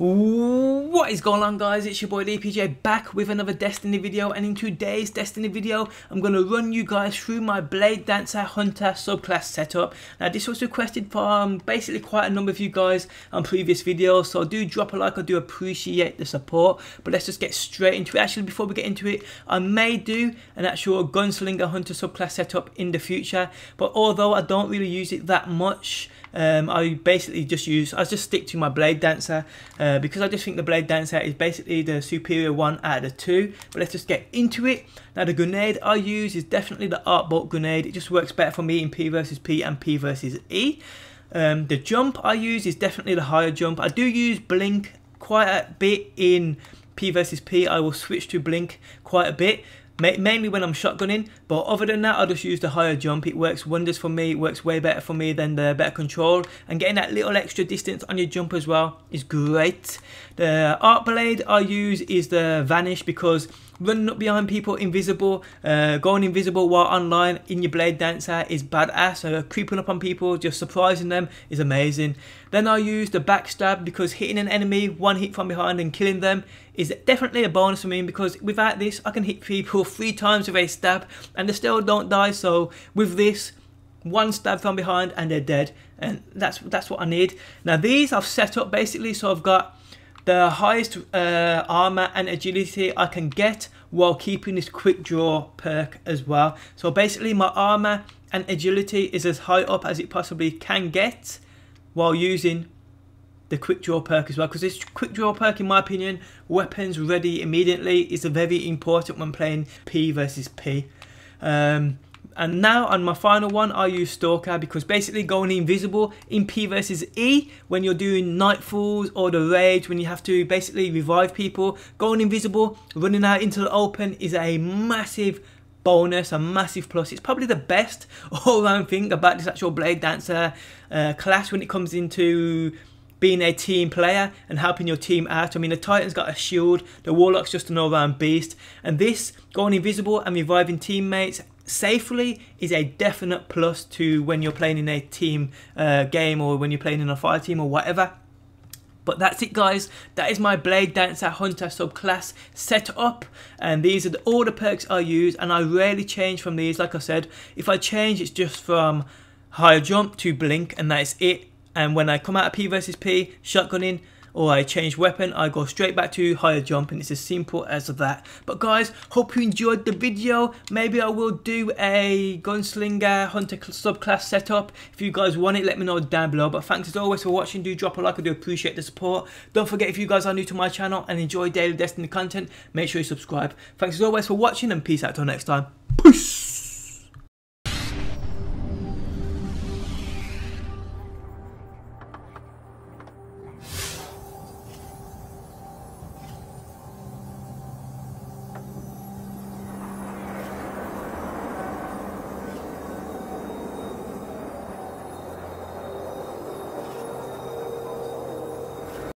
Ooh. What is going on guys, it's your boy DPJ back with another Destiny video. And in today's Destiny video I'm going to run you guys through my Blade Dancer Hunter subclass setup. Now this was requested from basically quite a number of you guys on previous videos so do drop a like, I do appreciate the support. But let's just get straight into it. Actually before we get into it I may do an actual Gunslinger Hunter subclass setup in the future. But although I don't really use it that much um, I basically just use, I just stick to my Blade Dancer uh, because I just think the Blade Dancer is basically the superior one out of the two. But let's just get into it. Now the grenade I use is definitely the Arcbolt grenade. It just works better for me in P versus P and P versus E. Um, the jump I use is definitely the higher jump. I do use Blink quite a bit in P versus P. I will switch to Blink quite a bit mainly when I'm shotgunning but other than that I just use the higher jump. It works wonders for me it works way better for me than the better control. And getting that little extra distance on your jump as well is great. The Arc Blade I use is the vanish because running up behind people invisible, uh, going invisible while online in your Blade Dancer is badass. So creeping up on people, just surprising them is amazing. Then I use the backstab because hitting an enemy one hit from behind and killing them is definitely a bonus for me because without this I can hit people three times with a stab and they still don't die. So with this, one stab from behind and they're dead and that's that's what I need. Now these I've set up basically so I've got the highest uh, armor and agility I can get while keeping this quick draw perk as well. So basically my armor and agility is as high up as it possibly can get while using the quick draw perk as well because this quick draw perk in my opinion weapons ready immediately is a very important when playing P versus P. Um, and now on my final one, I use Stalker because basically going invisible in P versus E when you're doing Nightfalls or the Rage when you have to basically revive people, going invisible, running out into the open is a massive bonus, a massive plus. It's probably the best all-round thing about this actual Blade Dancer uh, class when it comes into being a team player and helping your team out. I mean, the Titan's got a shield, the Warlock's just an all-round beast, and this, going invisible and reviving teammates, safely is a definite plus to when you're playing in a team uh, game or when you're playing in a fire team or whatever. But that's it guys, that is my Blade Dancer Hunter subclass set up and these are the, all the perks I use and I rarely change from these like I said. If I change it's just from higher jump to blink and that is it and when I come out of P versus P, shotgunning, or I change weapon, I go straight back to higher jump and it's as simple as that. But guys, hope you enjoyed the video. Maybe I will do a gunslinger hunter subclass setup. If you guys want it, let me know down below. But thanks as always for watching. Do drop a like, I do appreciate the support. Don't forget if you guys are new to my channel and enjoy daily Destiny content, make sure you subscribe. Thanks as always for watching and peace out till next time. Peace!